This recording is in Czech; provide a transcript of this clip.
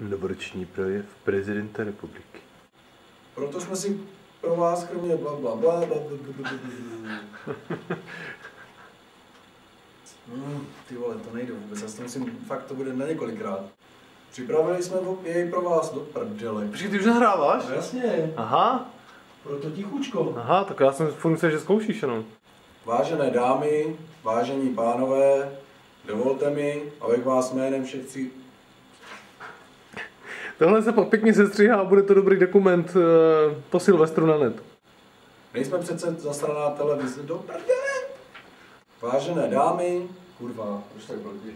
Dobroční projev prezidenta republiky. Proto jsme si pro vás kromě bla bla bla bla bla bla bla Hmm, ty vole, to nejde vůbec, já to musím, fakt to bude na několikrát. Připravili jsme jej pro vás do prdele. Počkej, ty už nahráváš? No, jasně. Aha. Proto tichučko. Aha, tak já jsem furt že zkoušíš jenom. Vážené dámy, vážení pánové, dovolte mi, abych vás jménem všech Tohle se pak pěkně sestříhá a bude to dobrý dokument uh, po Silvestru na net. Nejsme přece zasraná televize do prdele. Vážené dámy, kurva, už tak blbě.